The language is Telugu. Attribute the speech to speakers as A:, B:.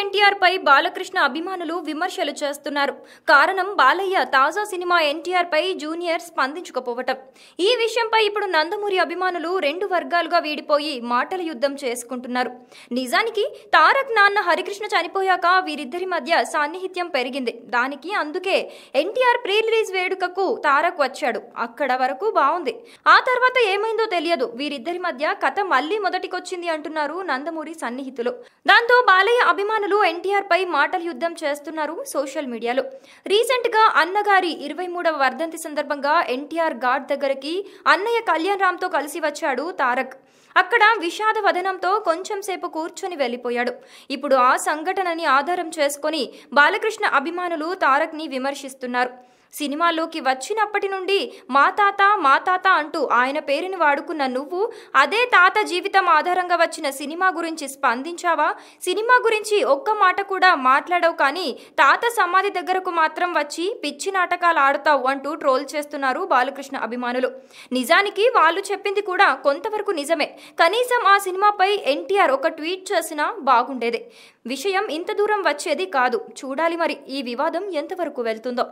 A: ఎన్టీఆర్ పై బాలకృష్ణ అభిమానులు విమర్శలు చేస్తున్నారు. కారణం బాలయ్య తాజా సినిమా ఎన్టీఆర్ పై జూనియర్ స్పందించకపోవటం. ఈ విషయంపై ఇప్పుడు నందమూరి అభిమానులు రెండు వర్గాలుగా వీడిపోయి మాటల యుద్ధం చేసుకుంటున్నారు. నిజానికి తారక్ నాన్న హరికృష్ణ చనిపోయాక వీరిద్దరి మధ్య సాన్నిహిత్యం పెరిగింది. దానికి అందుకే ఎన్టీఆర్ ప్రీ రిలీజ్ వేడుకకు తారక్ వచ్చాడు. అక్కడ వరకు బాగుంది ఆ తర్వాత ఏమైందో తెలియదు. వీరిద్దరి మధ్య కథ మళ్ళీ మొదటికొచ్చింది అంటున్నారు నందమూరి సన్నిహితులు. దాంతో బాలయ్య అభిమానులు ఎన్టీఆర్ పై మాటల యుద్ధం చేస్తున్నారు సోషల్ మీడియాలో. రీసెంట్గా అన్నగారి ఇరవై మూడవ వర్ధంతి సందర్భంగా ఎన్టీఆర్ ఘాట్ దగ్గరికి అన్నయ్య కళ్యాణ్ రామ్తో కలిసి వచ్చాడు తారక్. అక్కడ విషాద వదనంతో కొంచెం సేపు కూర్చొని వెళ్ళిపోయాడు. ఇప్పుడు ఆ సంఘటనని ఆధారం చేసుకొని బాలకృష్ణ అభిమానులు తారక్ని విమర్శిస్తున్నారు. సినిమాలోకి వచ్చినప్పటి నుండి మా తాత మా తాత అంటూ ఆయన పేరుని వాడుకున్న నువ్వు అదే తాత జీవితం ఆధారంగా వచ్చిన సినిమా గురించి స్పందించావా? సినిమా గురించి ఒక్క మాట కూడా మాట్లాడవు కానీ తాత సమాధి దగ్గరకు మాత్రం వచ్చి పిచ్చి నాటకాలు ఆడతావు అంటూ ట్రోల్ చేస్తున్నారు బాలకృష్ణ అభిమానులు. నిజానికి వాళ్ళు చెప్పింది కూడా కొంతవరకు నిజమే. కనీసం ఆ సినిమాపై ఎన్టీఆర్ ఒక ట్వీట్ చేసినా బాగుండేది. విషయం ఇంత దూరం వచ్చేది కాదు. చూడాలి మరి ఈ వివాదం ఎంతవరకు వెళ్తుందో.